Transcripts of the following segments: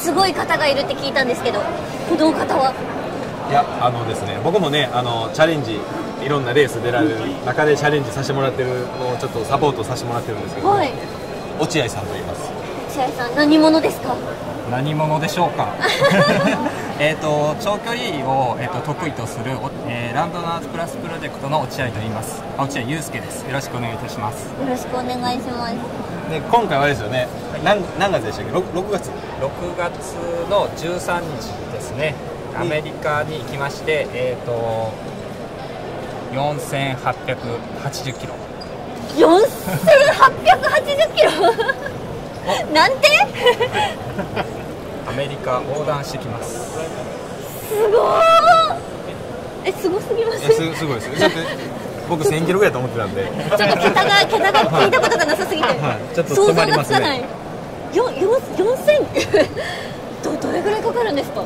すごい方がいるって聞いたんですけどこの方は？いやあのですね僕もねあのチャレンジいろんなレース出られる中でチャレンジさせてもらってるのをちょっとサポートさせてもらってるんですけど、はい。落合さんと言います。千秋さん何者ですか？何者でしょうか？えっと長距離を、えー、と得意とする、おえーランドナーズプラスプロジェクトの落合と言います。あ落合祐介です。よろしくお願いいたします。よろしくお願いします。で今回はあれですよね何何月でしたっけ？6, 6月？6月の13日ですね。アメリカに行きましてえっ、と4880キロ。4880キロ？なんて？アメリカ横断してきます。すごーえすごすぎますすごいです僕1000キロぐらいと思ってたんで。ちょっと桁が桁が聞いたことがなさすぎて、はいちょっと想像がつかない。よよ4000 どどれぐらいかかるんですか？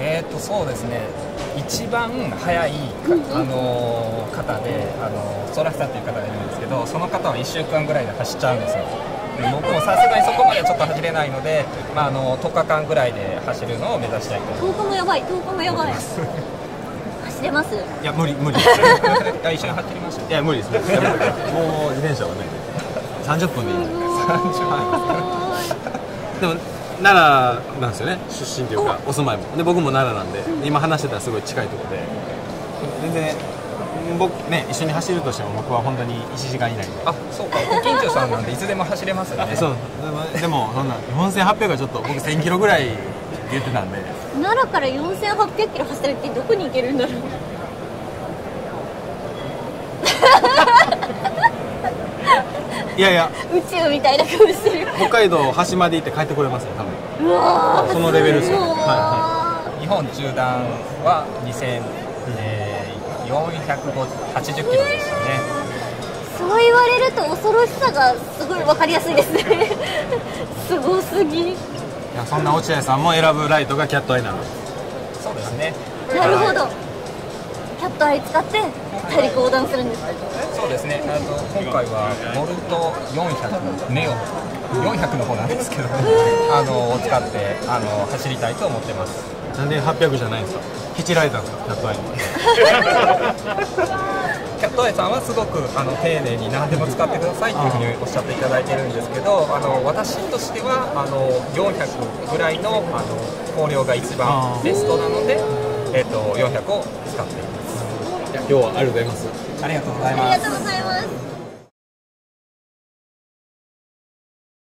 えー、とそうですね。一番早いか、あのー方で、あのーソラフさんという方がいるんですけどその方は1週間ぐらいで走っちゃうんですよ。で僕もさすがにそはちょっと走れないので、まあ、あの10日間ぐらいで走るのを目指したいと。思い。10日もやばい。10日もやばい。ます走れます？いや無理無理。いや 一緒に走りましょう。いや無理です。ねもう自転車はね30分でいいんで。でも奈良なんですよね。出身というかお。住まいも。で僕も奈良なんで今話してたらすごい近いところで。全然僕ね一緒に走るとしても僕は本当に1時間以内で。あそうか。ご近所さんなんでいつでも走れますよね。そう。でもでもそんな4800はちょっと僕1000キロぐらいって言ってたんで。奈良から4800キロ走るってどこに行けるんだろう。いやいや。宇宙みたいな顔してる。北海道端まで行って帰ってこれますよ多分。うわーそのレベルですよ。うわーは日本縦断は2480キロでしたね。そう言われると恐ろしさがすごい分かりやすいですね。すごすぎ。いやそんな落合さんも選ぶライトがキャットアイなの。そうですね。なるほど。キャットアイ使って大陸横断するんですかそうですね。あの今回はボルト400ネオ400の方なんですけどあのを使ってあの走りたいと思ってますなんで800じゃないんですか？ケチられたんですか？キャットアイに。キャットアイさんはすごくあの丁寧に何でも使ってくださいというふうにおっしゃっていただいてるんですけどあの私としてはあの400ぐらいのあの光量が一番ベストなので、えっと400を使っています。今日はありがとうございます。ありがとうございありますがとうございます